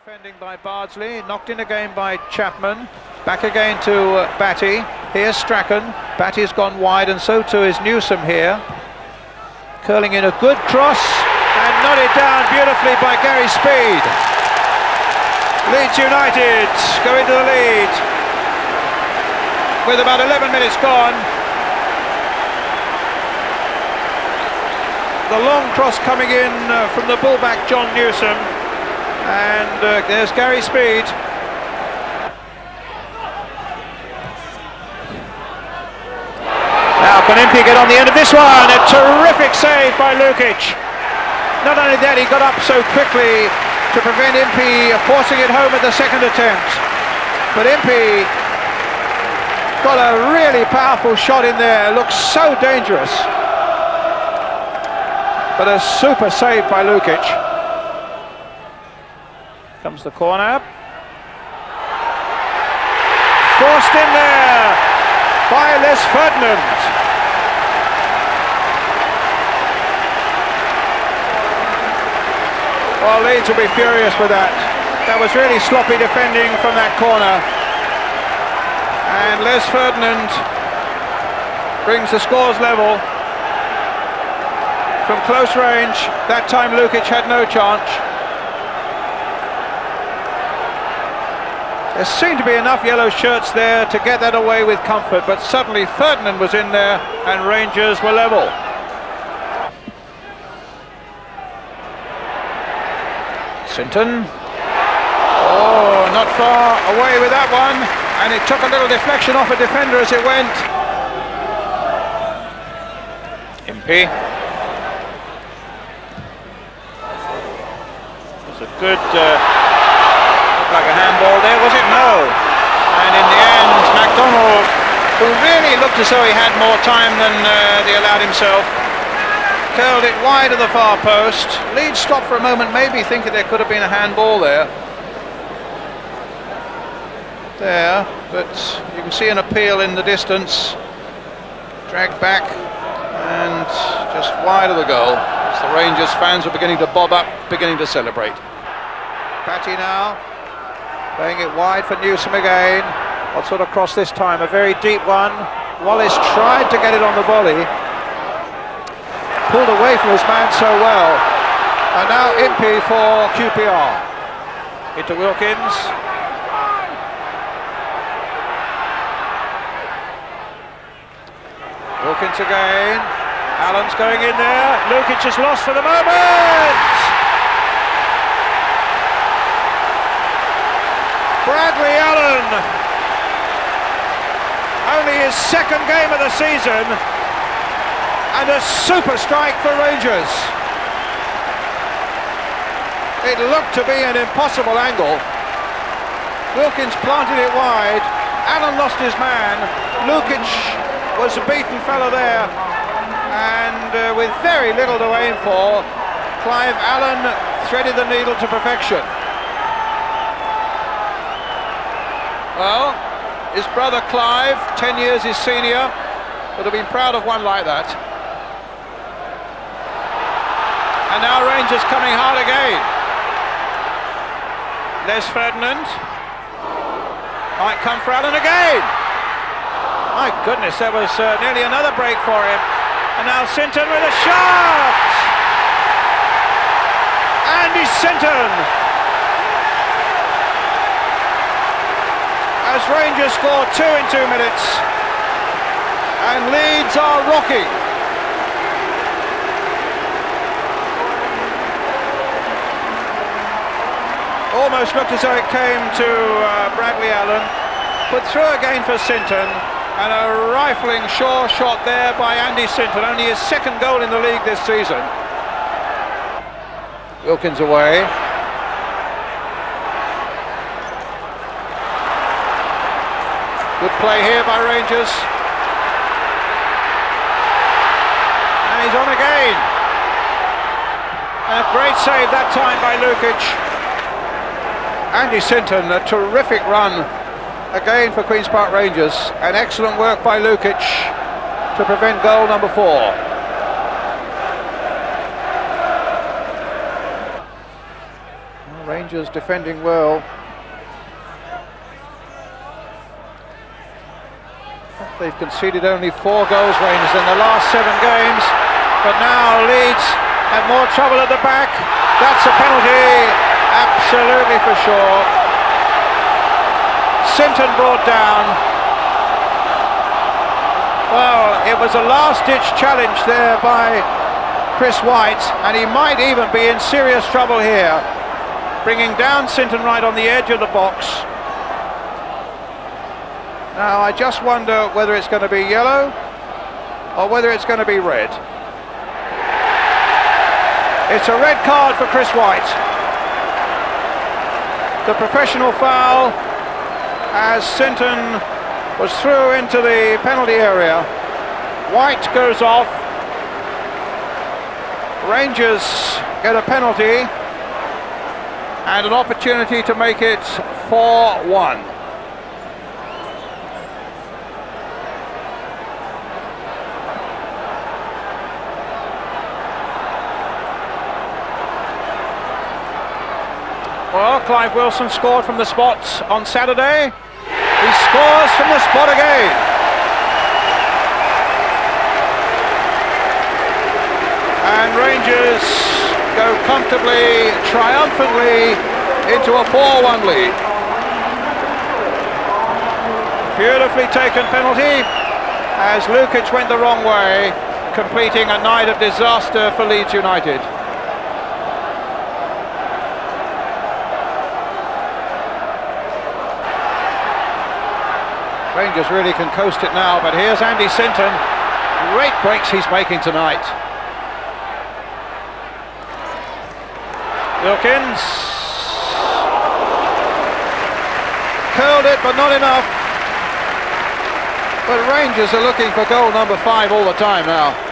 Defending by Bardsley, knocked in again by Chapman. Back again to uh, Batty. Here's Strachan. Batty's gone wide, and so too is Newsome here. Curling in a good cross and nodded down beautifully by Gary Speed. Leeds United go into the lead with about 11 minutes gone. The long cross coming in uh, from the fullback Jon Newsome. And uh, there's Gary Speed. Now can Impey get on the end of this one? A terrific save by Lukic. Not only that, he got up so quickly to prevent Impey forcing it home at the second attempt. But Impey got a really powerful shot in there. Looks so dangerous. But a super save by Lukic. Comes the corner. Forced in there by Les Ferdinand. Well, Leeds will be furious with that. That was really sloppy defending from that corner. And Les Ferdinand brings the scores level. From close range, that time Lukic had no chance. There seemed to be enough yellow shirts there to get that away with comfort, but suddenly Ferdinand was in there and Rangers were level. Sinton. Oh, not far away with that one. And it took a little deflection off a defender as it went. Impey. It's a good, uh, looked like a handball there, was it? No. And in the end, MacDonald, who really looked as though he had more time than uh, he allowed himself, curled it wide of the far post. Leeds stopped for a moment, maybe thinking there could have been a handball there. There, but you can see an appeal in the distance. Dragged back and just wide of the goal. As the Rangers fans are beginning to bob up, beginning to celebrate. Batty now, playing it wide for Newsome again. What sort of cross this time? A very deep one. Wallace tried to get it on the volley pulled away from his man so well. And now Impey for QPR. Into Wilkins. Wilkins again. Allen's going in there. Lukic is lost for the moment. Bradley Allen. Only his second game of the season and a super strike for Rangers. It looked to be an impossible angle. Wilkins planted it wide. Allen lost his man. Lukic was a beaten fellow there. And uh, with very little to aim for, Clive Allen threaded the needle to perfection. Well, his brother Clive, 10 years his senior, would have been proud of one like that. And now Rangers coming hard again. Les Ferdinand. Might come for Allen again. My goodness, there was uh, nearly another break for him. And now Sinton with a shot. Andy Sinton. As Rangers score two in two minutes. And Leeds are rocking. almost looked as though it came to uh, Bradley Allen, put through again for Sinton, and a rifling sure shot there by Andy Sinton, only his second goal in the league this season. Wilkins away. Good play here by Rangers. And he's on again. And a great save that time by Lukic. Andy Sinton, a terrific run again for Queen's Park Rangers. An excellent work by Lukic to prevent goal number four. Rangers defending well. They've conceded only four goals, Rangers, in the last seven games. But now Leeds have more trouble at the back. That's a penalty, absolutely for sure. Sinton brought down. Well, it was a last-ditch challenge there by Chris Whyte, and he might even be in serious trouble here. Bringing down Sinton right on the edge of the box. Now, I just wonder whether it's going to be yellow or whether it's going to be red. It's a red card for Chris Whyte. The professional foul as Sinton was through into the penalty area. Whyte goes off. Rangers get a penalty and an opportunity to make it 4-1. Well, Clive Wilson scored from the spot on Saturday. He scores from the spot again. And Rangers go comfortably, triumphantly into a 4-1 lead. Beautifully taken penalty as Lukic went the wrong way, completing a night of disaster for Leeds United. Rangers really can coast it now, but here's Andy Sinton. Great breaks he's making tonight. Wilkins. Curled it, but not enough. But Rangers are looking for goal number five all the time now.